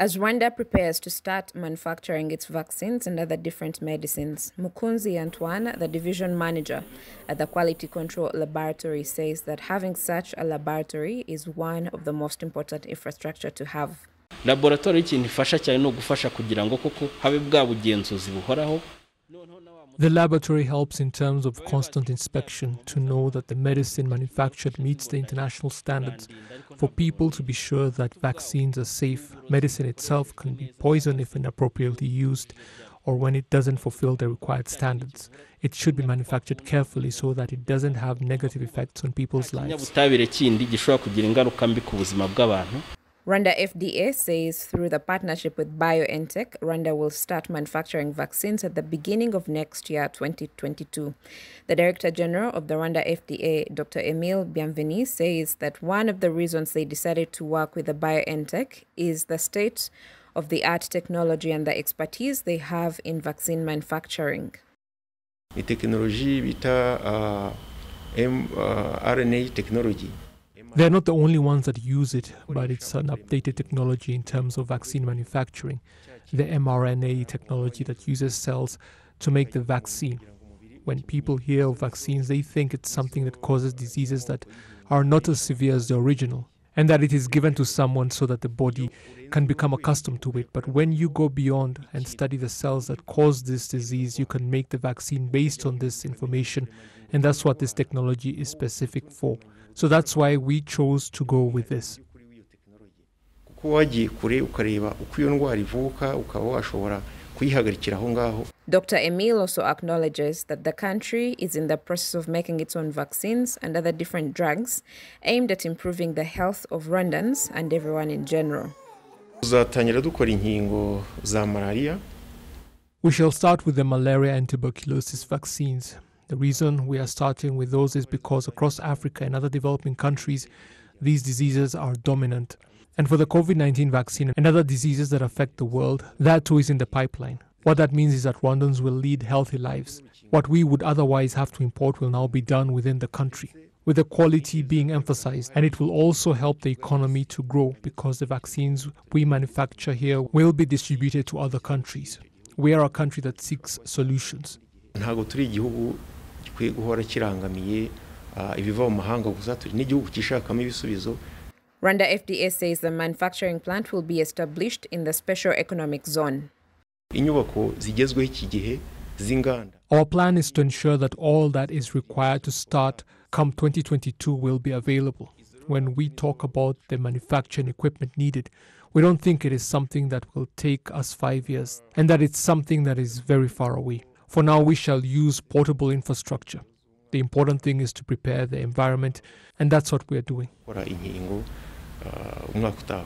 As Rwanda prepares to start manufacturing its vaccines and other different medicines, Mukunzi Antoine, the division manager at the Quality Control Laboratory, says that having such a laboratory is one of the most important infrastructure to have. Laboratory ikintu ifasha cyane ni ugufasha kugira ngo koko habe bwa bugenzuzi buhoraho The laboratory helps in terms of constant inspection to know that the medicine manufactured meets the international standards, for people to be sure that vaccines are safe. Medicine itself can be poison if inappropriately used or when it doesn't fulfill the required standards. It should be manufactured carefully so that it doesn't have negative effects on people's lives. Rwanda FDA says through the partnership with BioNTech, Rwanda will start manufacturing vaccines at the beginning of next year, 2022. The Director General of the Rwanda FDA, Dr. Emile Bienvenu, says that one of the reasons they decided to work with the BioNTech is the state of the art technology and the expertise they have in vaccine manufacturing. ni tekinoloji bita uh, uh, RNA technology They're not the only ones that use it, but it's an updated technology in terms of vaccine manufacturing. The mRNA technology that uses cells to make the vaccine. When people hear of vaccines, they think it's something that causes diseases that are not as severe as the original, and that it is given to someone so that the body can become accustomed to it. But when you go beyond and study the cells that cause this disease, you can make the vaccine based on this information, and that's what this technology is specific for. So that's why we chose to go with this. kuko wagiye kure ukareba uko iyo ndwara ivuka ukaba washobora kuyihagarikira aho ngaho Dr. Emile also acknowledges that the country is in the process of making its own vaccines and other different drugs aimed at improving the health of Rwandans and everyone in general. tuzatangira dukora inkingo za malariya We shall start with the malaria and tuberculosis vaccines. The reason we are starting with those is because across Africa and other developing countries, these diseases are dominant. And for the COVID 19 vaccine and other diseases that affect the world, that too is in the pipeline. What that means is that Rwandans will lead healthy lives. What we would otherwise have to import will now be done within the country, with the quality being emphasized. And it will also help the economy to grow because the vaccines we manufacture here will be distributed to other countries. We are a country that seeks solutions. Ntabwo turi gikwiye guhora kirangamiye uh, ibiva mu mahanga gusa turi n'igihugu cyishakamo ibisubizo Rwanda FDA says the manufacturing plant will be established in the special economic zone. inyubako zigezweho iki gihe z'inganda Our plan is to ensure that all that is required to start come 2022 will be available. When we talk about the manufacturing equipment needed, we don't think it is something that will take us five years and that it's something that is very far away. For now, we shall use portable infrastructure. The important thing is to prepare the environment, and that's what we are doing. gukora inkingo umwaka utaha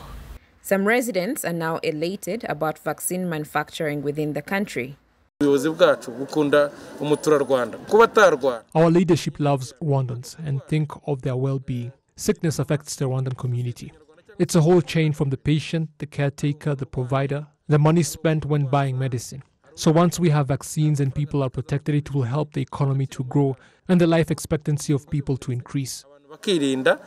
Some residents are now elated about vaccine manufacturing within the country. ubuyobozi bwacu bukunda umuturarwanda kuba atarwara Our leadership loves Rwandans and think of their well being. Sickness affects the Rwandan community. It's a whole chain from the patient, the caretaker, the provider, the money spent when buying medicine. So once we have vaccines and people are protected, it will help the economy to grow and the life expectancy of people to increase. abantu bakirinda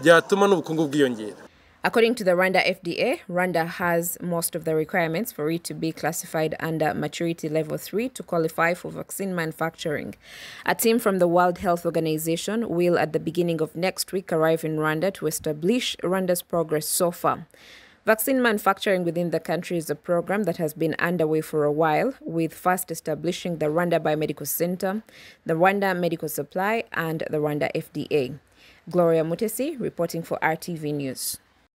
byatuma n'ubukungu bwiyongera According to the Rwanda FDA, Rwanda has most of the requirements for it to be classified under maturity level 3 to qualify for vaccine manufacturing. A team from the World Health Organization will, at the beginning of next week, arrive in Rwanda to establish Rwanda's progress so far. Vaccine manufacturing within the country is a program that has been underway for a while, with first establishing the Rwanda Biomedical Center, the Rwanda Medical Supply, and the Rwanda FDA. Gloria Mutesi reporting for RTV News.